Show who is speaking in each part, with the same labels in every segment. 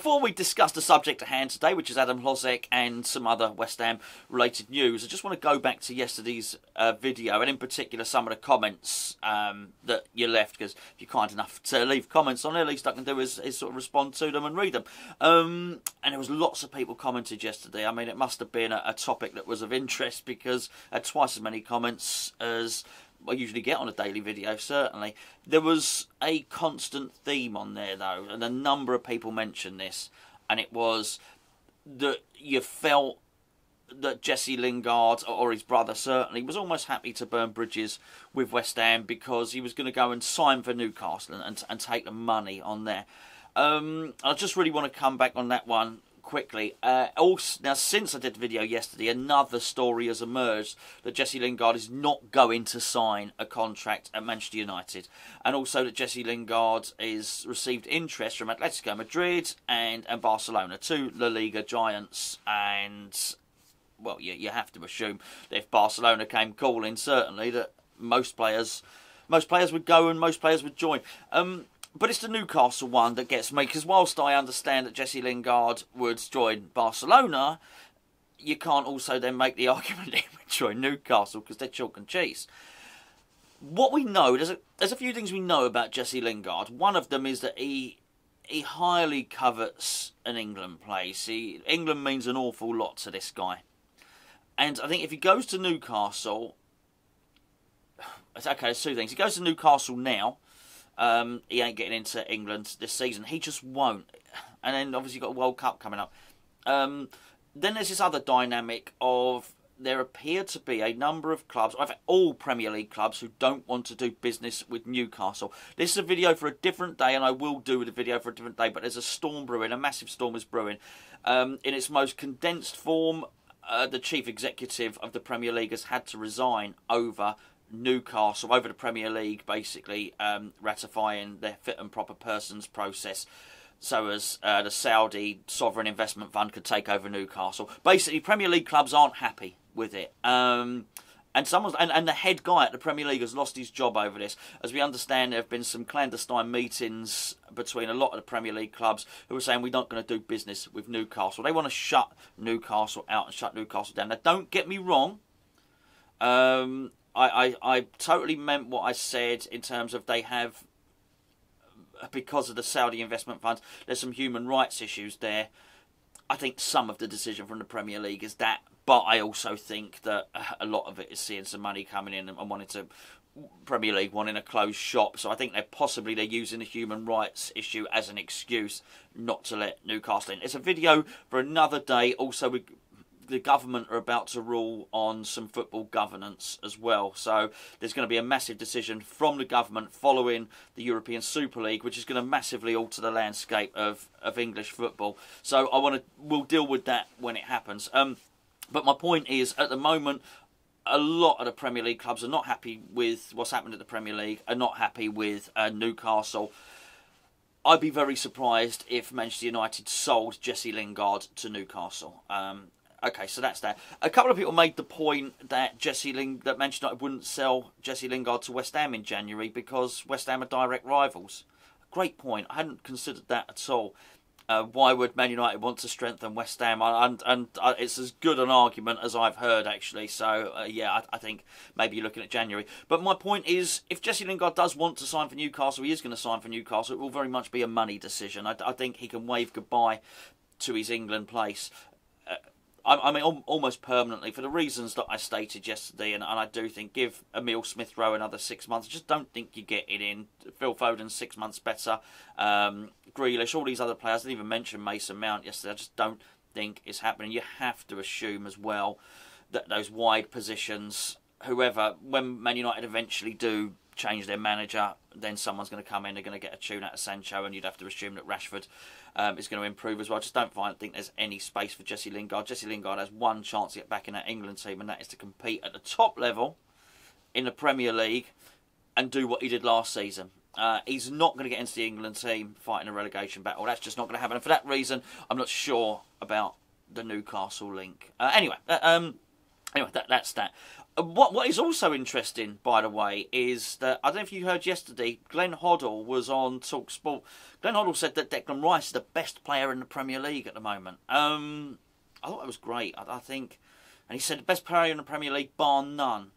Speaker 1: before we discuss the subject at hand today, which is Adam Hložek and some other West Ham related news, I just want to go back to yesterday's uh, video and in particular some of the comments um, that you left because if you're kind enough to leave comments on it, at least I can do is, is sort of respond to them and read them. Um, and there was lots of people commented yesterday. I mean, it must have been a, a topic that was of interest because I had twice as many comments as I usually get on a daily video, certainly. There was a constant theme on there, though, and a number of people mentioned this, and it was that you felt that Jesse Lingard, or his brother certainly, was almost happy to burn bridges with West Ham because he was going to go and sign for Newcastle and, and, and take the money on there. Um, I just really want to come back on that one quickly. Uh, also, now, since I did the video yesterday, another story has emerged that Jesse Lingard is not going to sign a contract at Manchester United, and also that Jesse Lingard is received interest from Atletico Madrid and and Barcelona, two La Liga giants, and well, you you have to assume that if Barcelona came calling, certainly that most players most players would go and most players would join. Um, but it's the Newcastle one that gets me because whilst I understand that Jesse Lingard would join Barcelona, you can't also then make the argument that he would join Newcastle because they're chalk and cheese. What we know, there's a, there's a few things we know about Jesse Lingard. One of them is that he he highly covets an England place. He, England means an awful lot to this guy. And I think if he goes to Newcastle, okay, there's two things. He goes to Newcastle now, um, he ain't getting into England this season. He just won't. And then obviously you've got a World Cup coming up. Um, then there's this other dynamic of there appear to be a number of clubs, all Premier League clubs, who don't want to do business with Newcastle. This is a video for a different day, and I will do the video for a different day. But there's a storm brewing, a massive storm is brewing. Um, in its most condensed form, uh, the chief executive of the Premier League has had to resign over Newcastle over the Premier League, basically um, ratifying their fit and proper persons process, so as uh, the Saudi sovereign investment fund could take over Newcastle. Basically, Premier League clubs aren't happy with it. Um, and someone's and, and the head guy at the Premier League has lost his job over this. As we understand, there have been some clandestine meetings between a lot of the Premier League clubs who are saying we're not going to do business with Newcastle. They want to shut Newcastle out and shut Newcastle down. Now, don't get me wrong. Um, I, I, I totally meant what I said in terms of they have, because of the Saudi investment funds, there's some human rights issues there. I think some of the decision from the Premier League is that, but I also think that a lot of it is seeing some money coming in and wanting to Premier League wanting a closed shop. So I think they're possibly they're using the human rights issue as an excuse not to let Newcastle in. It's a video for another day. Also, we the government are about to rule on some football governance as well. So there's going to be a massive decision from the government following the European Super League, which is going to massively alter the landscape of, of English football. So I want to we'll deal with that when it happens. Um, but my point is, at the moment, a lot of the Premier League clubs are not happy with what's happened at the Premier League, are not happy with uh, Newcastle. I'd be very surprised if Manchester United sold Jesse Lingard to Newcastle. Um, Okay, so that's that. A couple of people made the point that Jesse Ling that Manchester United wouldn't sell Jesse Lingard to West Ham in January because West Ham are direct rivals. Great point. I hadn't considered that at all. Uh, why would Man United want to strengthen West Ham? And, and uh, it's as good an argument as I've heard, actually. So, uh, yeah, I, I, think maybe you're looking at January. But my point is, if Jesse Lingard does want to sign for Newcastle, he is going to sign for Newcastle. It will very much be a money decision. I, I think he can wave goodbye to his England place. I, mean, almost permanently for the reasons that I stated yesterday, and, and I do think give Emil Smith Rowe another six months. I just don't think you get it in. Phil Foden six months better. Um, Grealish, all these other players. I didn't even mention Mason Mount yesterday. I just don't think it's happening. You have to assume as well that those wide positions, whoever, when Man United eventually do change their manager, then someone's going to come in. They're going to get a tune out of Sancho, and you'd have to assume that Rashford um, is going to improve as well. I just don't find think there's any space for Jesse Lingard. Jesse Lingard has one chance to get back in that England team, and that is to compete at the top level in the Premier League and do what he did last season. Uh, he's not going to get into the England team fighting a relegation battle. That's just not going to happen. And for that reason, I'm not sure about the Newcastle link. Uh, anyway, uh, um, anyway, that, that's that. what what is also interesting, by the way, is that I don't know if you heard yesterday. Glenn Hoddle was on Talk Sport. Glenn Hoddle said that Declan Rice is the best player in the Premier League at the moment. Um, I thought that was great. I, I think, and he said the best player in the Premier League, bar none.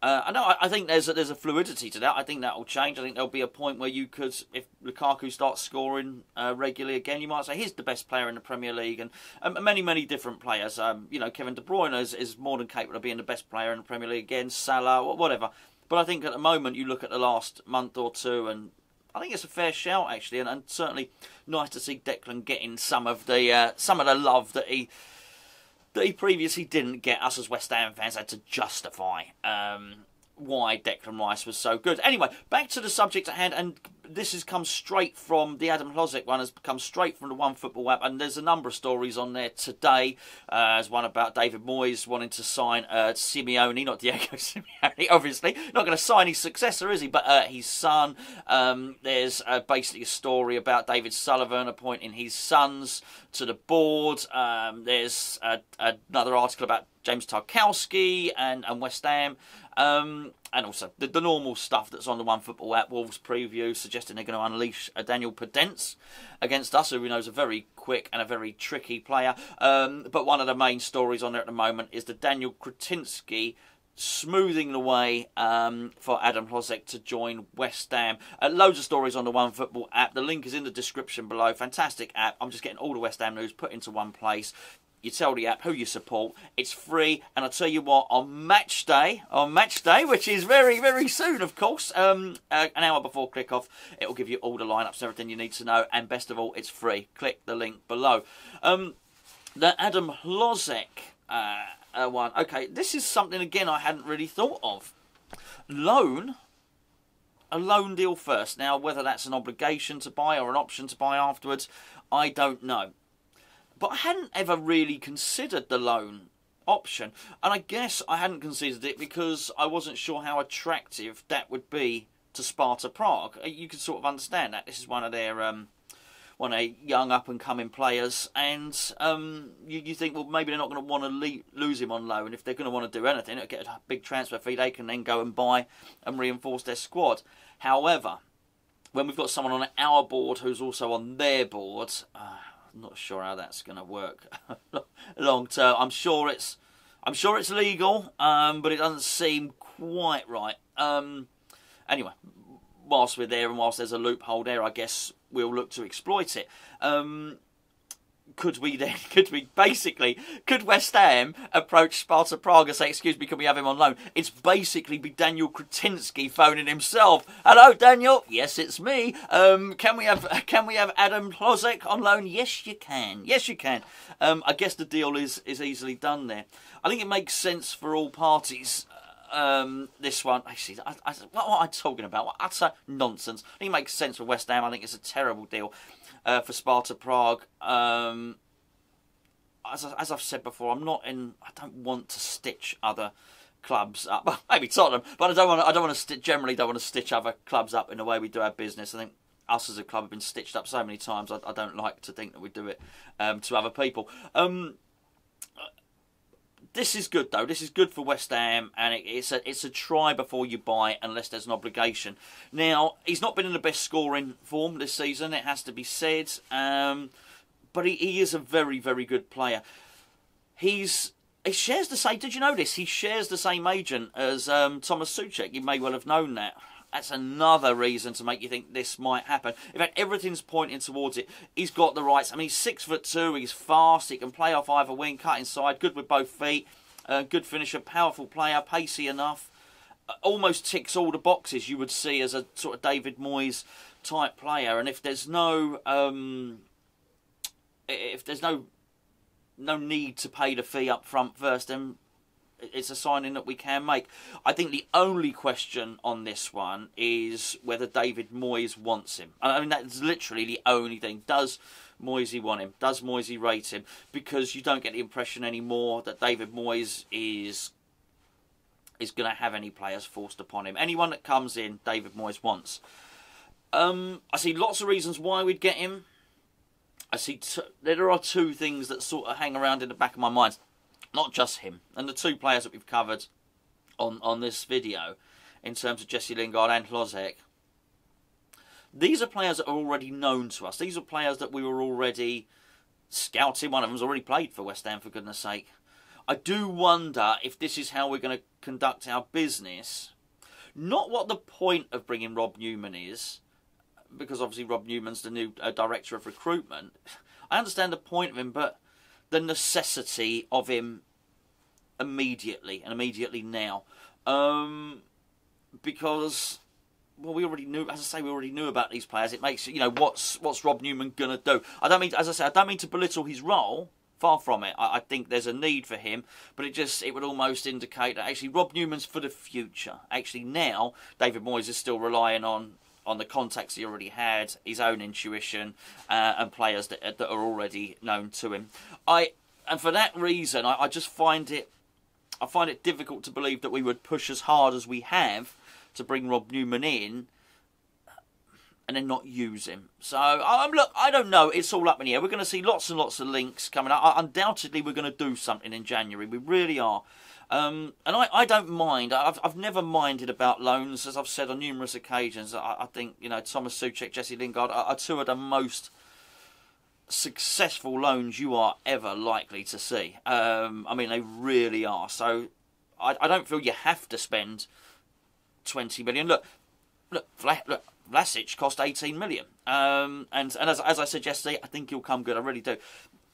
Speaker 1: Uh, I know. I, I think there's a, there's a fluidity to that. I think that will change. I think there'll be a point where you could, if Lukaku starts scoring uh, regularly again, you might say he's the best player in the Premier League, and um, many many different players. Um, you know, Kevin De Bruyne is, is more than capable of being the best player in the Premier League again. Salah, whatever. But I think at the moment you look at the last month or two, and I think it's a fair shout actually, and, and certainly nice to see Declan getting some of the uh, some of the love that he that he previously didn't get. Us as West Ham fans had to justify um, why Declan Rice was so good. Anyway, back to the subject at hand, and this has come straight from the Adam Hložek one, has come straight from the One Football app, and there's a number of stories on there today. Uh, there's one about David Moyes wanting to sign uh, Simeone, not Diego Simeone, obviously. Not going to sign his successor, is he? But uh, his son. Um, there's uh, basically a story about David Sullivan appointing his sons to the board. Um, there's another article about James Tarkowski and, and West Ham. Um, and also the, the, normal stuff that's on the One Football app, Wolves preview, suggesting they're going to unleash a Daniel Podence against us, who we know is a very quick and a very tricky player. Um, but one of the main stories on there at the moment is the Daniel Kretinsky smoothing the way um, for Adam Hložek to join West Ham. Uh, loads of stories on the One Football app. The link is in the description below. Fantastic app. I'm just getting all the West Ham news put into one place you tell the app who you support. It's free, and I tell you what, on match day, on match day, which is very, very soon, of course, um, uh, an hour before kickoff, it will give you all the lineups and everything you need to know. And best of all, it's free. Click the link below. Um, the Adam Hložek uh, uh, one. Okay, this is something again I hadn't really thought of. Loan. A loan deal first. Now, whether that's an obligation to buy or an option to buy afterwards, I don't know. But I hadn't ever really considered the loan option. And I guess I hadn't considered it because I wasn't sure how attractive that would be to Sparta Prague. Uh, you can sort of understand that. This is one of their um, one of their young up and coming players, and um, you, you, think, well, maybe they're not going to want to lose him on loan. If they're going to want to do anything, get a big transfer fee, they can then go and buy and reinforce their squad. However, when we've got someone on our board who's also on their board, uh, not sure how that's going to work long term. I'm sure it's I'm sure it's legal, um, but it doesn't seem quite right. Um, anyway, whilst we're there and whilst there's a loophole there, I guess we'll look to exploit it. Um, could we then, could we basically, could West Ham approach Sparta Prague and say, excuse me, can we have him on loan? It's basically be Daniel Kretinsky phoning himself. Hello, Daniel. Yes, it's me. Um, can we have, can we have Adam Hložek on loan? Yes, you can. Yes, you can. Um, I guess the deal is, is easily done there. I think it makes sense for all parties. Um, this one, actually, I, I, what, what am I talking about? What utter nonsense. I think it makes sense for West Ham. I think it's a terrible deal uh, for Sparta Prague. Um, as, as I've said before, I'm not in. I don't want to stitch other clubs up. Maybe Tottenham, but I don't want. To, I don't want to sti- generally don't want to stitch other clubs up in the way we do our business. I think us as a club have been stitched up so many times. I, I don't like to think that we do it um, to other people. Um, this is good though. This is good for West Ham, and it, it's a it's a try before you buy, unless there's an obligation. Now he's not been in the best scoring form this season. It has to be said, um, but he, he is a very very good player. He's he shares the same. Did you know this? He shares the same agent as um, Thomas Soucek. You may well have known that. That's another reason to make you think this might happen. In fact, everything's pointing towards it. He's got the rights. I mean, he's six foot two. He's fast. He can play off either wing, cut inside. Good with both feet. Uh, good finisher. Powerful player. Pacey enough. Uh, almost ticks all the boxes you would see as a sort of David Moyes type player. And if there's no, um, if there's no, no need to pay the fee up front first, then it's a signing that we can make. I think the only question on this one is whether David Moyes wants him. I mean, that's literally the only thing. Does Moyesy want him? Does Moyesy rate him? Because you don't get the impression anymore that David Moyes is is going to have any players forced upon him. Anyone that comes in, David Moyes wants. Um, I see lots of reasons why we'd get him. I see there are two things that sort of hang around in the back of my mind not just him. And the two players that we've covered on on this video in terms of Jesse Lingard and Hložek. These are players that are already known to us. These are players that we were already scouting. One of them's already played for West Ham, for goodness sake. I do wonder if this is how we're going to conduct our business. Not what the point of bringing Rob Newman is, because obviously Rob Newman's the new uh, director of recruitment. I understand the point of him, but the necessity of him immediately and immediately now. Um, because well, we already knew. As I say, we already knew about these players. It makes you know what's what's Rob Newman gonna do. I don't mean, as I say, I don't mean to belittle his role. Far from it. I, I think there's a need for him, but it just it would almost indicate that actually Rob Newman's for the future. Actually, now David Moyes is still relying on on the contacts he already had, his own intuition, uh, and players that that are already known to him. I and for that reason, I, I just find it I find it difficult to believe that we would push as hard as we have to bring Rob Newman in and then not use him. So um, look, I don't know. It's all up in the air. We're going to see lots and lots of links coming up. Undoubtedly, we're going to do something in January. We really are. Um, and I, I don't mind. I've, I've never minded about loans, as I've said on numerous occasions. I, I think you know Thomas Soucek, Jesse Lingard are, are two of the most successful loans you are ever likely to see. Um, I mean, they really are. So I, I don't feel you have to spend 20 million. Look, look, Vla, look Vlasic cost 18 million. Um, and and as, as I yesterday, I think he'll come good. I really do.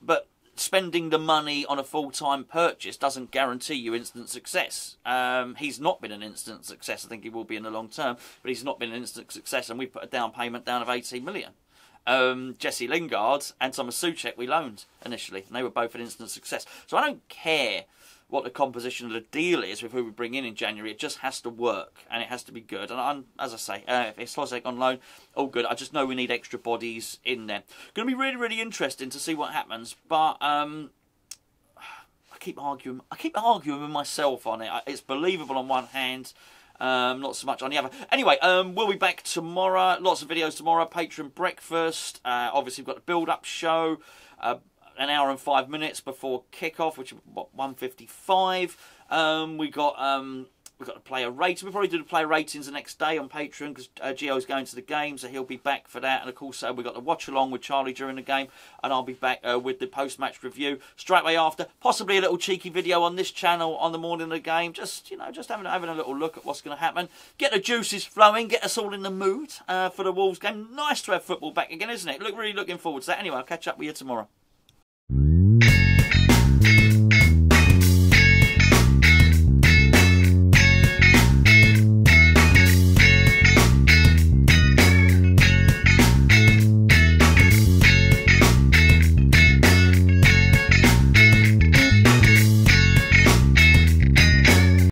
Speaker 1: But spending the money on a full time purchase doesn't guarantee you instant success. Um, he's not been an instant success. I think he will be in the long term, but he's not been an instant success. And we put a down payment down of 18 million. Um, Jesse Lingard and Thomas Soucek we loaned initially, and they were both an instant success. So I don't care what the composition of the deal is with who we bring in in January. It just has to work and it has to be good. And I'm, as I say, uh, if it's Hložek on loan, all good. I just know we need extra bodies in there. Going to be really, really interesting to see what happens. But um, I keep arguing. I keep arguing with myself on it. It's believable on one hand. Um, not so much on the other. Anyway, um, we'll be back tomorrow. Lots of videos tomorrow. Patreon breakfast. Uh, obviously, we've got the build-up show. Uh, an hour and five minutes before kickoff, which is what 155. Um, we got um, we got a rating. We'll probably do the player ratings the next day on Patreon because uh, Geo's going to the game, so he'll be back for that. And of course, uh, we got to watch along with Charlie during the game, and I'll be back uh, with the post-match review straight away after. Possibly a little cheeky video on this channel on the morning of the game, just you know, just having having a little look at what's going to happen. Get the juices flowing, get us all in the mood uh, for the Wolves game. Nice to have football back again, isn't it? Look, really looking forward to that. Anyway, I'll catch up with you tomorrow.